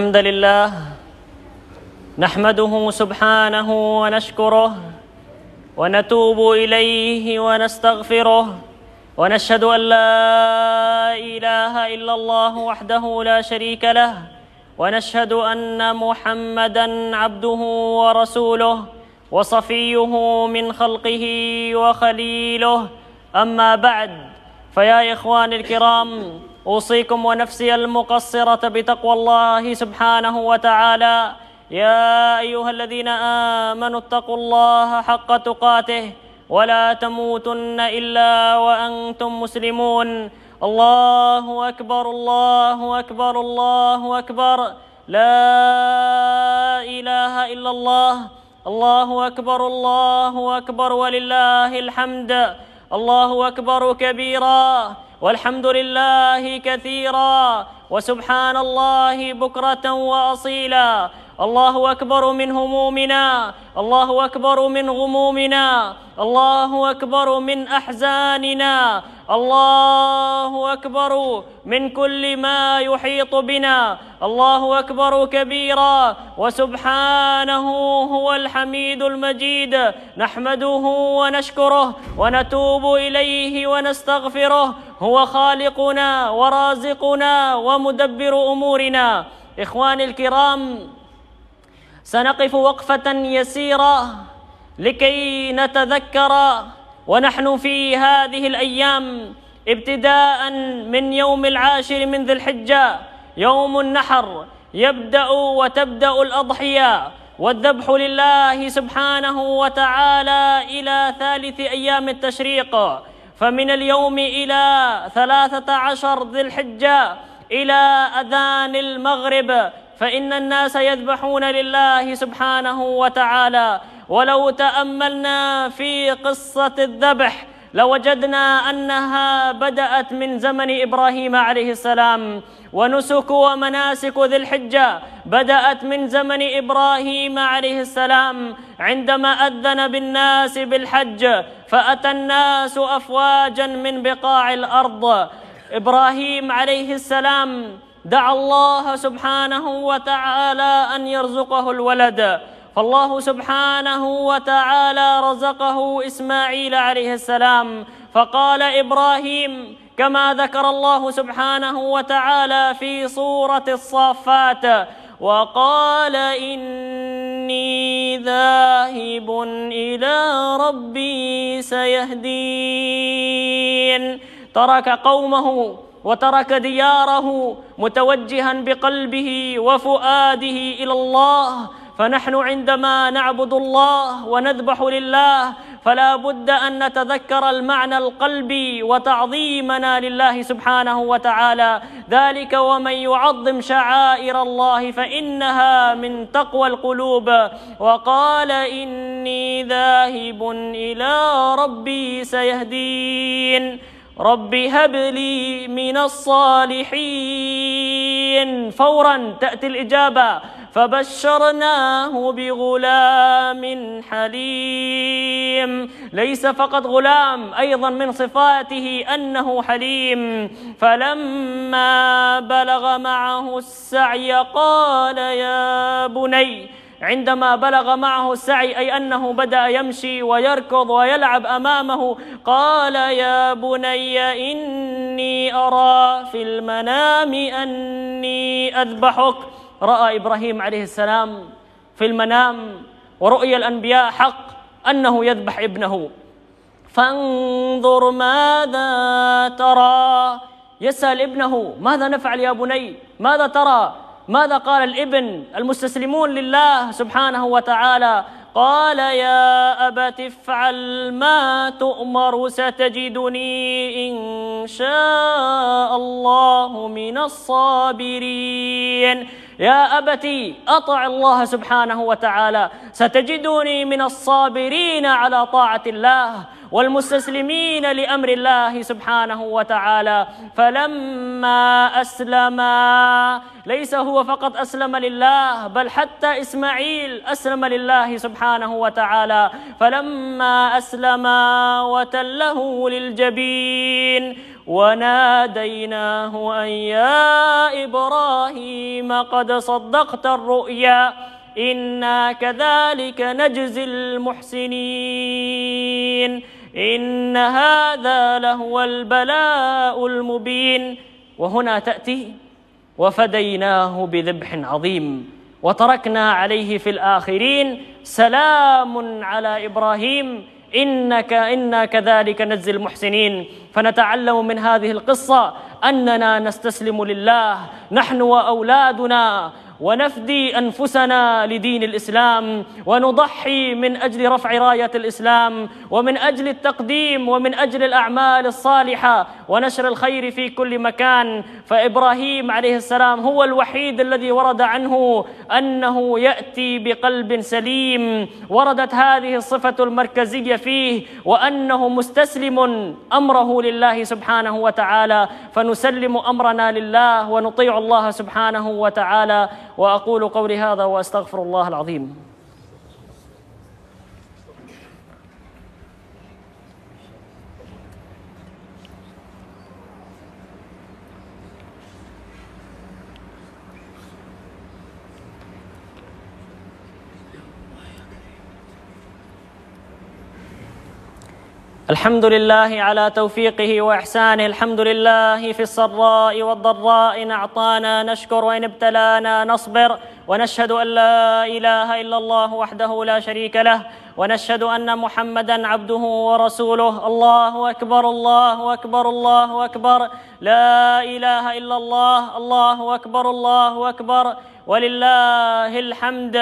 الحمد لله نحمده سبحانه ونشكره ونتوب إليه ونستغفره ونشهد أن لا إله إلا الله وحده لا شريك له ونشهد أن محمدا عبده ورسوله وصفيه من خلقه وخليله. أما بعد فيا اخواني الكرام أوصيكم ونفسي المقصرة بتقوى الله سبحانه وتعالى. يا أيها الذين آمنوا اتقوا الله حق تقاته ولا تموتن إلا وأنتم مسلمون. الله أكبر الله أكبر الله أكبر. لا إله إلا الله. الله أكبر الله أكبر ولله الحمد. الله أكبر كبيرا. والحمد لله كثيرا وسبحان الله بكرة وأصيلا الله أكبر من همومنا الله أكبر من غمومنا الله أكبر من أحزاننا الله أكبر من كل ما يحيط بنا الله أكبر كبيرا وسبحانه هو الحميد المجيد نحمده ونشكره ونتوب إليه ونستغفره هو خالقنا ورازقنا ومدبر أمورنا. إخواني الكرام سنقف وقفة يسيره لكي نتذكر ونحن في هذه الأيام ابتداء من يوم العاشر من ذي الحجة يوم النحر يبدأ وتبدأ الأضحية والذبح لله سبحانه وتعالى إلى ثالث أيام التشريق. فمن اليوم إلى ثلاثة عشر ذي الحجة إلى أذان المغرب فإن الناس يذبحون لله سبحانه وتعالى. ولو تأملنا في قصة الذبح لوجدنا أنها بدأت من زمن إبراهيم عليه السلام. ونسك ومناسك ذي الحجة بدأت من زمن إبراهيم عليه السلام. عندما أذن بالناس بالحج فأتى الناس افواجا من بقاع الأرض. إبراهيم عليه السلام دعا الله سبحانه وتعالى أن يرزقه الولد. فالله سبحانه وتعالى رزقه إسماعيل عليه السلام. فقال إبراهيم كما ذكر الله سبحانه وتعالى في سورة الصافات وقال إني ذاهب إلى ربي سيهدين. ترك قومه وترك دياره متوجها بقلبه وفؤاده إلى الله فنحن عندما نعبد الله ونذبح لله فلا بد أن نتذكر المعنى القلبي وتعظيمنا لله سبحانه وتعالى. ذلك ومن يعظم شعائر الله فإنها من تقوى القلوب. وقال إني ذاهب إلى ربي سيهدين. رب هب لي من الصالحين. فورا تأتي الإجابة. فبشرناه بغلام حليم. ليس فقط غلام أيضا من صفاته أنه حليم. فلما بلغ معه السعي قال يا بني عندما بلغ معه السعي أي أنه بدأ يمشي ويركض ويلعب أمامه قال يا بني إني أرى في المنام أني أذبحك. رأى إبراهيم عليه السلام في المنام ورؤيا الأنبياء حق أنه يذبح ابنه. فانظر ماذا ترى. يسأل ابنه ماذا نفعل يا بني؟ ماذا ترى؟ ماذا قال الابن المستسلمون لله سبحانه وتعالى؟ قال يا أبت افعل ما تؤمر ستجدني إن شاء الله من الصابرين. يا أبتي أطع الله سبحانه وتعالى. ستجدني من الصابرين على طاعة الله. والمستسلمين لأمر الله سبحانه وتعالى. فلما اسلم ليس هو فقط أسلم لله بل حتى إسماعيل أسلم لله سبحانه وتعالى. فلما اسلم وتله للجبين وناديناه أن يا إبراهيم قد صدقت الرؤيا. إنا كذلك نجزي المحسنين إن هذا لهو البلاء المبين وهنا تأتي وفديناه بذبح عظيم وتركنا عليه في الآخرين سلام على إبراهيم إنك إنا كذلك نجزي المحسنين فنتعلم من هذه القصة أننا نستسلم لله نحن وأولادنا ونفدي أنفسنا لدين الإسلام ونضحي من أجل رفع راية الإسلام ومن أجل التقديم ومن أجل الأعمال الصالحة ونشر الخير في كل مكان. فإبراهيم عليه السلام هو الوحيد الذي ورد عنه أنه يأتي بقلب سليم. وردت هذه الصفة المركزية فيه وأنه مستسلم أمره لله سبحانه وتعالى. فنسلم أمرنا لله ونطيع الله سبحانه وتعالى. وأقول قولي هذا وأستغفر الله العظيم. الحمد لله على توفيقه واحسانه. الحمد لله في السراء والضراء. ان اعطانا نشكر وإن ابتلانا نصبر. ونشهد أن لا إله إلا الله وحده لا شريك له. ونشهد أن محمدا عبده ورسوله. الله أكبر الله أكبر الله أكبر. لا إله إلا الله الله أكبر الله أكبر. ولله الحمد.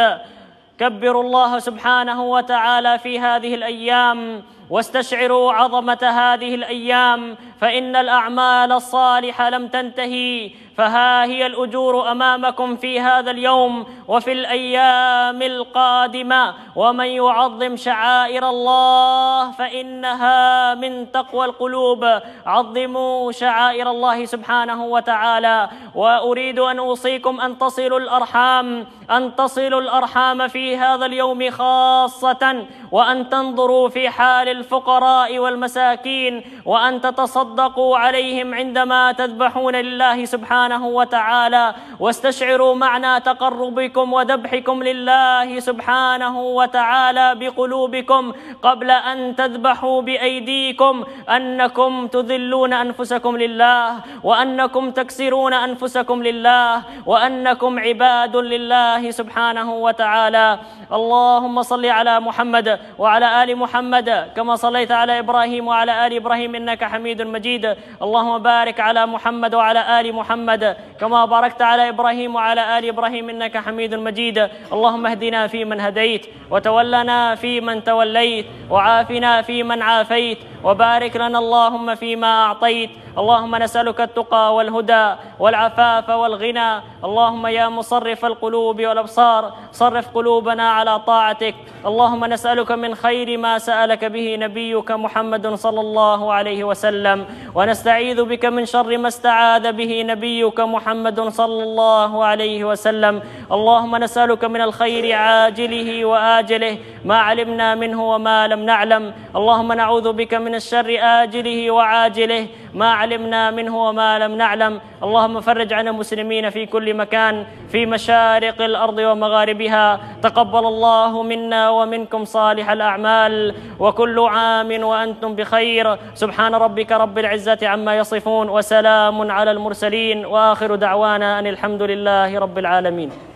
كبروا الله سبحانه وتعالى في هذه الأيام. واستشعروا عظمة هذه الأيام فإن الأعمال الصالحة لم تنتهي. فها هي الأجور أمامكم في هذا اليوم وفي الأيام القادمة. ومن يعظم شعائر الله فإنها من تقوى القلوب. عظموا شعائر الله سبحانه وتعالى. وأريد أن أوصيكم أن تصلوا الأرحام أن تصلوا الأرحام في هذا اليوم خاصة. وأن تنظروا في حال الفقراء والمساكين. وأن تتصدقوا عليهم عندما تذبحون لله سبحانه وتعالى. واستشعروا معنى تقربكم وذبحكم لله سبحانه وتعالى بقلوبكم قبل أن تذبحوا بأيديكم. أنكم تذلون أنفسكم لله وأنكم تكسرون أنفسكم لله وأنكم عباد لله سبحانه وتعالى. اللهم صل على محمد وعلى آل محمد كما صليت على إبراهيم وعلى آل إبراهيم إنك حميد مجيد. اللهم بارك على محمد وعلى آل محمد. كما باركت على إبراهيم وعلى آل إبراهيم إنك حميد مجيد. اللهم اهدنا فيمن هديت وتولنا فيمن توليت وعافنا فيمن عافيت وبارك لنا اللهم فيما أعطيت. اللهم نسألك التقى والهدى والعفاف والغنى. اللهم يا مصرف القلوب والأبصار صرف قلوبنا على طاعتك. اللهم نسألك من خير ما سألك به نبيك محمد صلى الله عليه وسلم. ونستعيذ بك من شر ما استعاذ به نبيك محمد صلى الله عليه وسلم. اللهم نسألك من الخير عاجله وآجله ما علمنا منه وما لم نعلم. اللهم نعوذ بك من الشر آجله وعاجله. ما علمنا منه وما لم نعلم. اللهم فرج عن المسلمين في كل مكان في مشارق الأرض ومغاربها. تقبل الله منا ومنكم صالح الأعمال. وكل عام وأنتم بخير. سبحان ربك رب العزة عما يصفون وسلام على المرسلين. وآخر دعوانا أن الحمد لله رب العالمين.